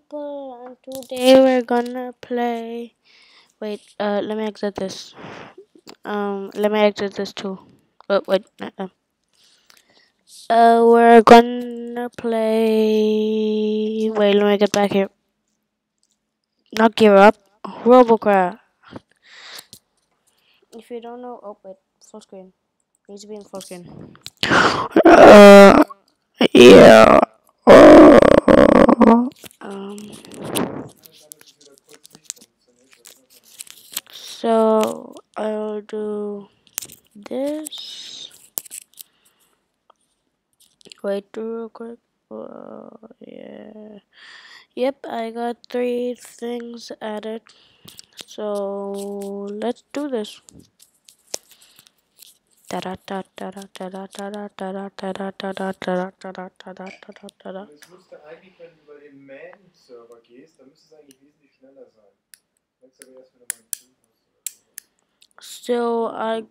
people and today we're gonna play wait uh let me exit this. Um let me exit this too. Oh wait uh, uh, uh we're gonna play wait let me get back here. Not give up Robocraft if you don't know oh wait full screen. Needs to be in full screen. Uh yeah um So I'll do this. Wait real quick. Yeah. Yep, I got three things added. So let's do this. So I.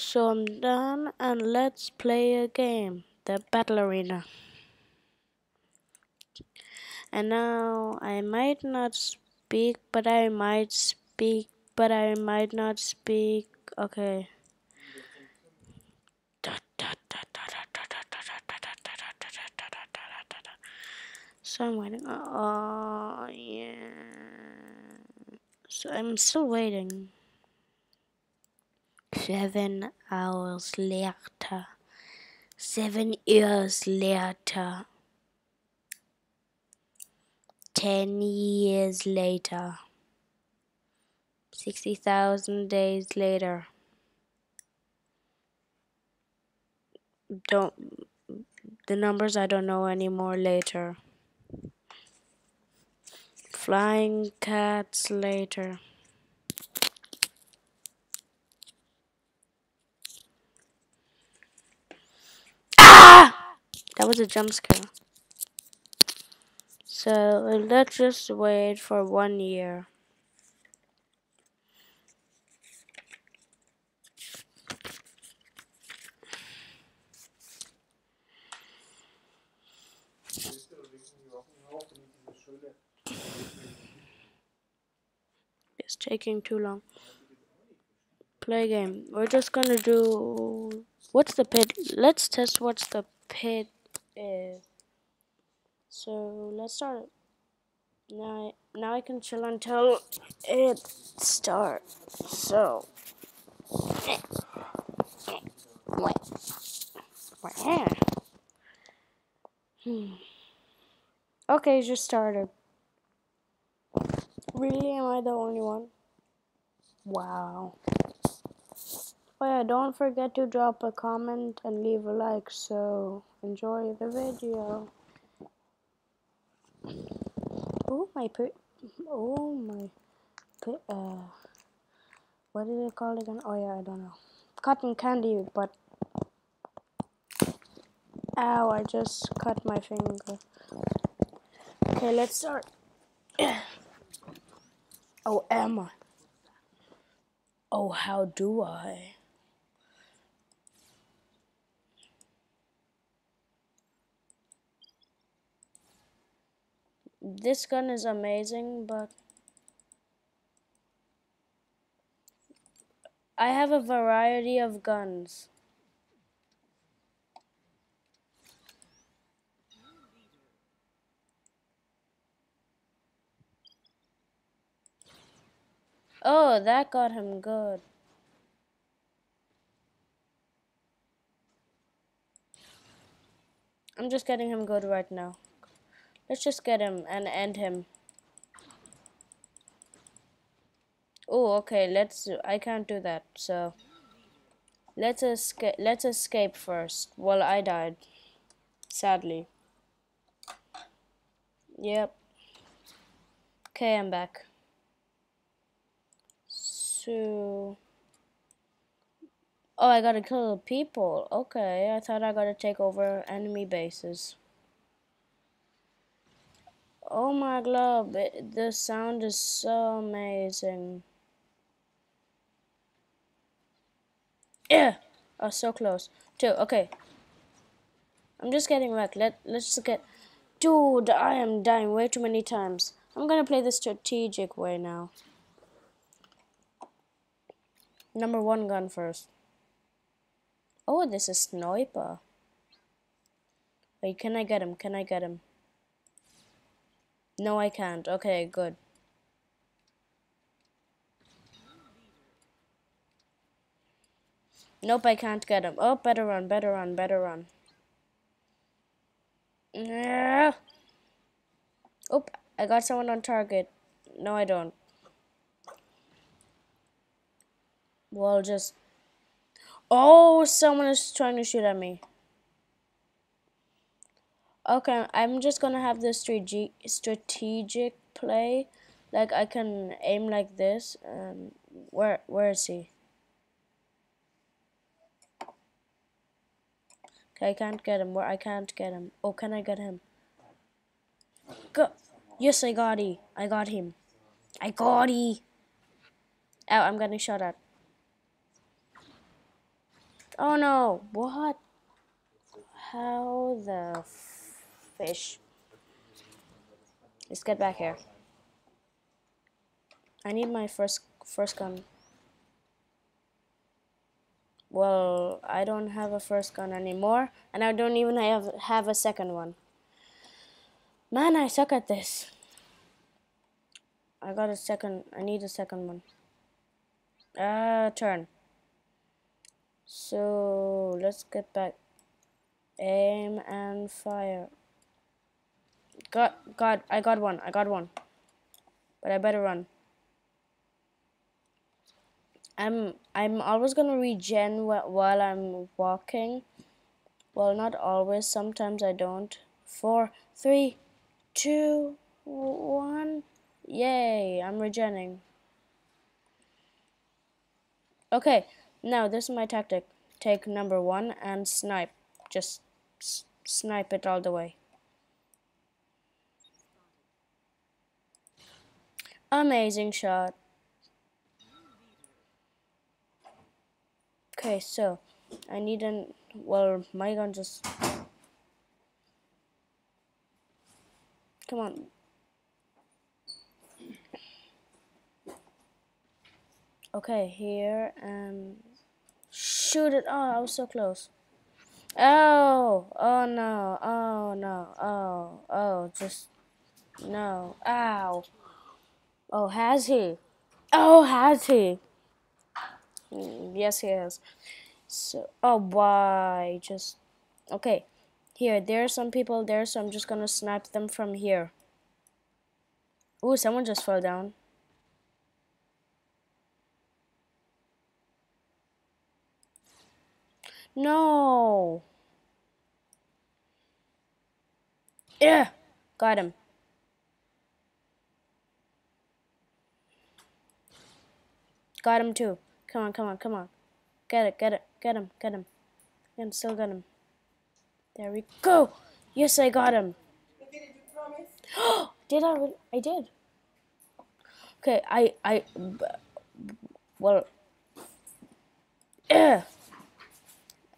So I'm done, and let's play a game, the Battle Arena. And now I might not speak, but I might speak, but I might not speak. Okay. So I'm waiting. Oh, yeah. So I'm still waiting. Seven hours later. Seven years later. Ten years later. Sixty thousand days later. Don't the numbers I don't know anymore later. Flying cats later. That was a jump scare. So let's just wait for one year. It's taking too long. Play game. We're just gonna do. What's the pit? Let's test what's the pit is. So let's start. Now, I, now I can chill until it starts. So. Wait. Where? Hmm. Okay, just started. Really? Am I the only one? Wow. Oh yeah, don't forget to drop a comment and leave a like, so enjoy the video. Oh my put oh my put uh what did it call again? Oh yeah, I don't know. Cotton candy, but ow, I just cut my finger. Okay, let's start. oh, Emma. Oh, how do I? This gun is amazing, but I have a variety of guns. Oh, that got him good. I'm just getting him good right now. Let's just get him and end him. Oh, okay. Let's. I can't do that. So let's escape. Let's escape first. Well, I died. Sadly. Yep. Okay, I'm back. So. Oh, I gotta kill people. Okay, I thought I gotta take over enemy bases. Oh my god, it, the sound is so amazing. Yeah! Oh, so close. Two, okay. I'm just getting wrecked. Let let's get Dude, I am dying way too many times. I'm gonna play the strategic way now. Number one gun first. Oh, this is sniper. Wait, can I get him? Can I get him? No, I can't. Okay, good. Nope, I can't get him. Oh, better run, better run, better run. Yeah. Oh, I got someone on target. No, I don't. Well, just... Oh, someone is trying to shoot at me. Okay, I'm just gonna have this strategic play. Like, I can aim like this. Um, where, where is he? Okay, I can't get him. Where I can't get him. Oh, can I get him? Go. Yes, I got he. I got him. I got he. Oh, I'm getting shot at. Oh no! What? How the fish? Let's get back here. I need my first first gun. Well, I don't have a first gun anymore, and I don't even have, have a second one. Man, I suck at this. I got a second, I need a second one. Uh, turn. So, let's get back. Aim and fire. Got, got, I got one, I got one. But I better run. I'm I'm always gonna regen while I'm walking. Well, not always. Sometimes I don't. Four, three, two, one. Yay! I'm regenning. Okay, now this is my tactic. Take number one and snipe. Just snipe it all the way. Amazing shot. Okay, so I need an well my gun just come on. Okay, here and shoot it. Oh, I was so close. Oh, oh no, oh no, oh, oh, just no, ow. Oh, has he? Oh, has he? Mm, yes, he is. So, oh, why? Just, okay. Here, there are some people there, so I'm just gonna snipe them from here. Ooh, someone just fell down. No! Yeah! Got him. Got him too. Come on, come on, come on. Get it, get it, get him, get him. I can still get him. There we go. Yes, I got him. did you promise? did I? I did. Okay, I, I, well.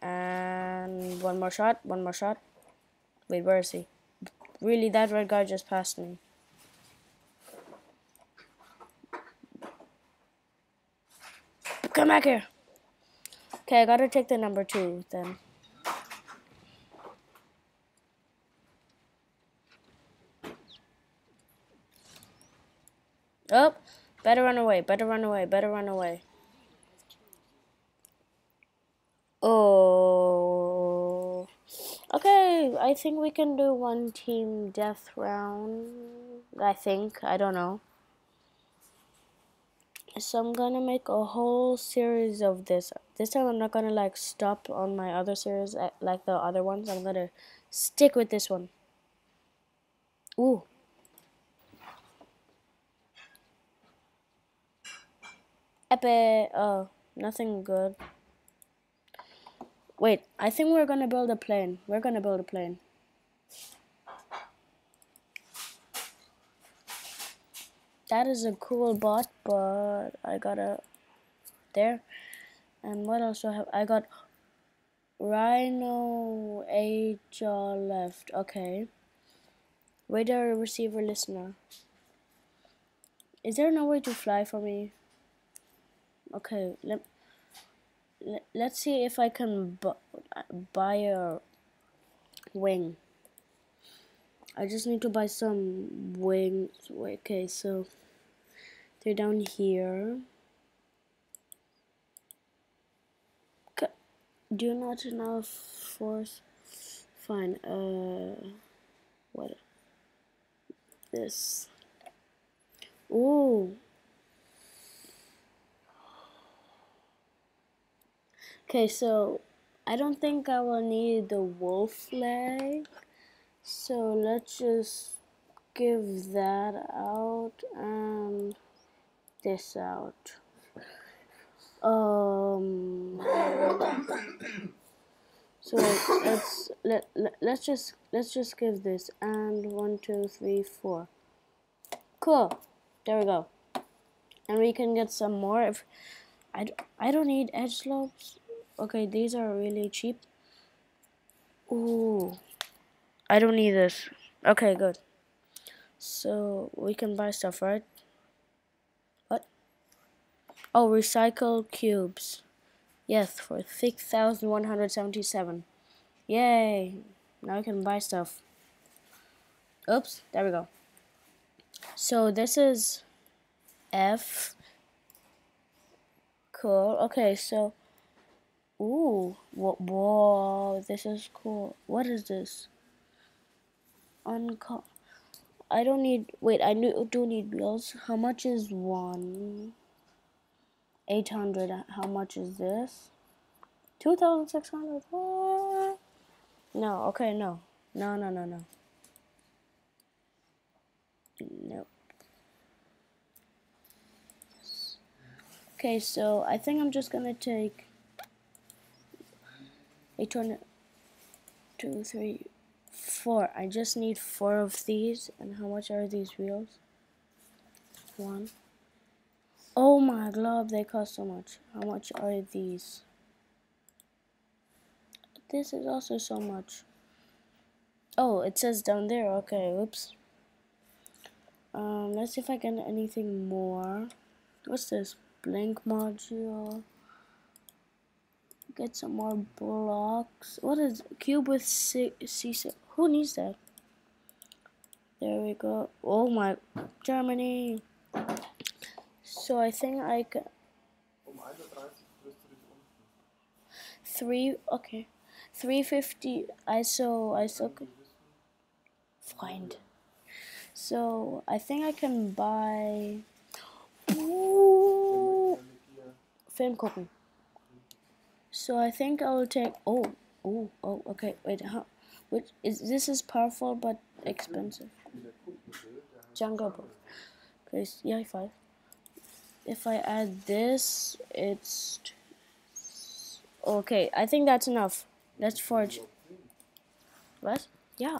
And one more shot, one more shot. Wait, where is he? Really, that red guy just passed me. Come back here. Okay, I gotta take the number two then. Oh, better run away, better run away, better run away. Oh. Okay, I think we can do one team death round. I think, I don't know so I'm gonna make a whole series of this. This time I'm not gonna like stop on my other series uh, like the other ones. I'm gonna stick with this one. Ooh. Epic. Oh nothing good. Wait I think we're gonna build a plane. We're gonna build a plane that is a cool bot, but I got a there. And what else do I have? I got Rhino HR left. Okay. Radar receiver listener. Is there no way to fly for me? Okay, let, let let's see if I can bu uh, buy a wing. I just need to buy some wings. Okay, so they're down here. Do not enough force? Fine. Uh, what? This. Ooh. Okay, so I don't think I will need the wolf leg. So let's just give that out and this out. Um. So let's let, let let's just let's just give this and one two three four. Cool. There we go. And we can get some more if I, I don't need edge slopes. Okay, these are really cheap. Ooh. I don't need this. Okay, good. So we can buy stuff, right? What? Oh, recycle cubes. Yes, for 6,177. Yay! Now we can buy stuff. Oops, there we go. So this is F. Cool. Okay, so ooh, whoa, whoa, this is cool. What is this? Unco I don't need. Wait, I do need wheels. How much is one? 800. Uh, how much is this? 2,600. No, okay, no. No, no, no, no. Nope. Okay, so I think I'm just gonna take 800, 2, 3, 4. I just need 4 of these. And how much are these wheels? 1. Oh my god, they cost so much. How much are these? This is also so much. Oh, it says down there. Okay, oops. Um, let's see if I get anything more. What's this? Blink module. Get some more blocks. What is cube with C, C, C Who needs that? There we go. Oh my, Germany. So I think I can. Three, okay. 350 ISO, ISO. Find. So I think I can buy. Ooh, film. So I think I'll take. Oh, oh, oh. Okay, wait. How? Which is this is powerful but expensive. Jungle Book. Please, yeah, five. If I add this, it's okay. I think that's enough. Let's forge. What? Yeah.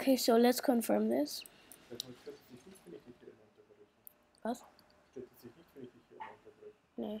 Okay, so let's confirm this. What? No.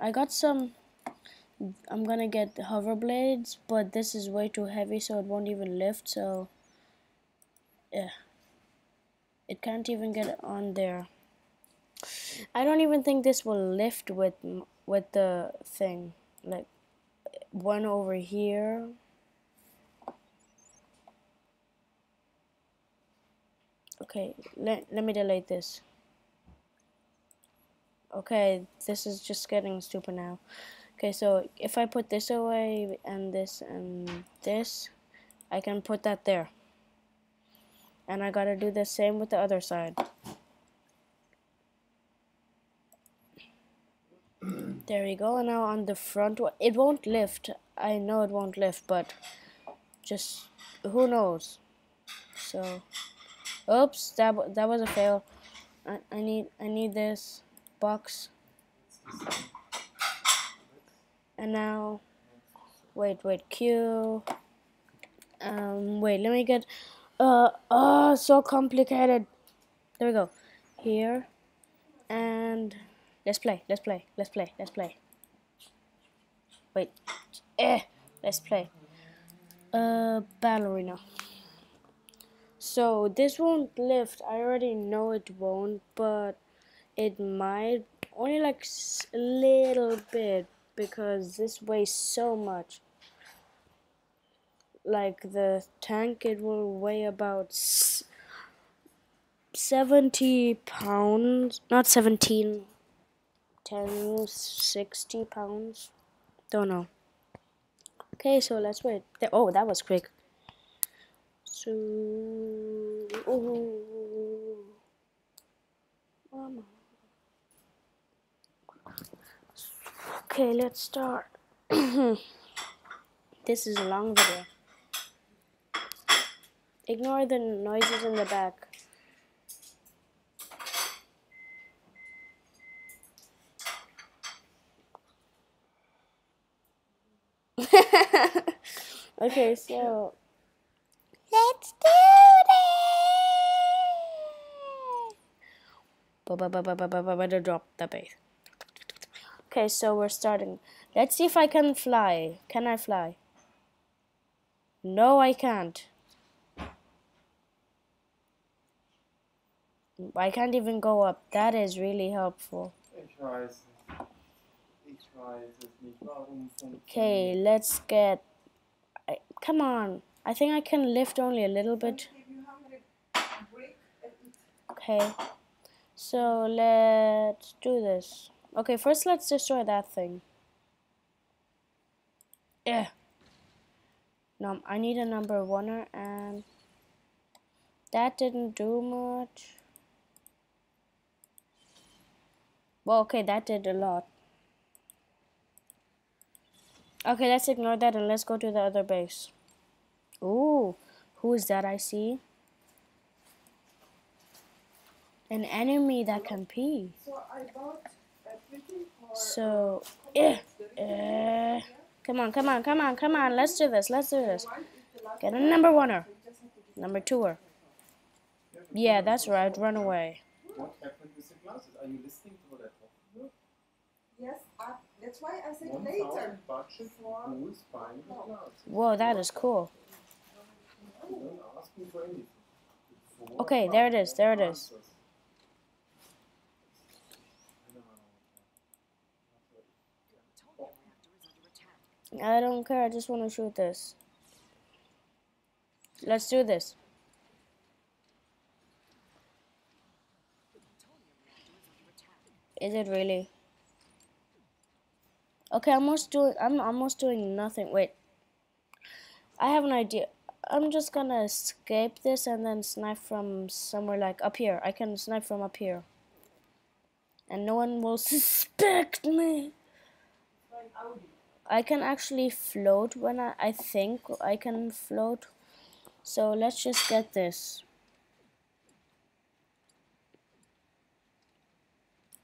I got some. I'm gonna get hover blades, but this is way too heavy, so it won't even lift. So yeah, it can't even get on there. I don't even think this will lift with with the thing. Like one over here. Okay, let, let me delete this. Okay, this is just getting stupid now. Okay, so if I put this away and this and this, I can put that there. And I gotta do the same with the other side. There we go. Now on the front, it won't lift. I know it won't lift, but just who knows? So, oops, that that was a fail. I, I need I need this box. And now, wait, wait, Q. Um, wait, let me get. Uh, oh, so complicated. There we go. Here, and let's play. Let's play. Let's play. Let's play. Wait. Eh. Let's play. Uh, ballerina. So this won't lift. I already know it won't, but it might only like a little bit because this weighs so much. Like the tank, it will weigh about s- 70 pounds, not 17, 10, 60 pounds. Don't know. Okay, so let's wait. Oh, that was quick. So, oh, Okay, let's start. this is a long video. Ignore the noises in the back. okay, so let's do this. Drop the bass. Okay, so we're starting. Let's see if I can fly. Can I fly? No, I can't. I can't even go up. That is really helpful. Ich weiß es. Ich weiß es nicht. Warum funktioniert Okay, let's get. I, come on. I think I can lift only a little bit. Okay. So let's do this. Okay, first let's destroy that thing. Yeah. No, I need a number oneer and that didn't do much. Well, okay, that did a lot. Okay, let's ignore that and let's go to the other base. Ooh, who is that I see? An enemy that can pee. So I So, eh, eh. Come on, come on, come on, come on. Let's do this. Let's do this. one is the last Get a number oneer. you just have to Number twoer. Yeah, that's right. Run away. What happened with the glasses? Are you listening to what I talk about? yes that's why I said 1000 later budget buying the glasses. Whoa, that is cool. Don't ask me for anything. Okay, there it is, there it is. I don't care. I just want to shoot this. Let's do this. Is it really? Okay, I'm almost doing. I'm almost doing nothing. Wait. I have an idea. I'm just gonna escape this and then snipe from somewhere like up here. I can snipe from up here. And no one will suspect me. I can actually float when I, I think I can float. So let's just get this.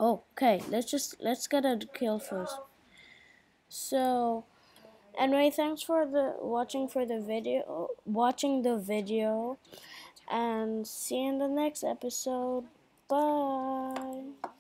Okay, let's just let's get a kill first. So anyway, thanks for the watching for the video watching the video and see you in the next episode. Bye.